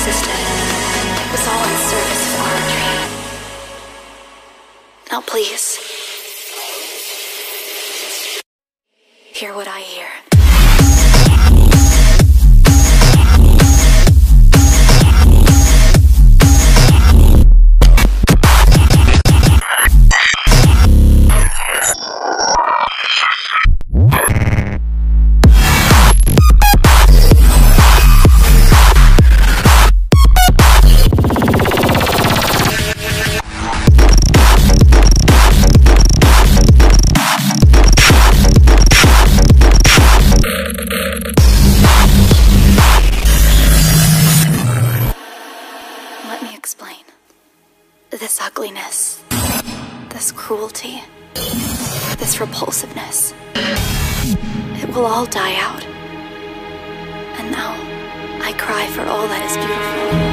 existed, was all in service of. Now, please. Hear what I hear. This ugliness, this cruelty, this repulsiveness, it will all die out. And now, I cry for all that is beautiful.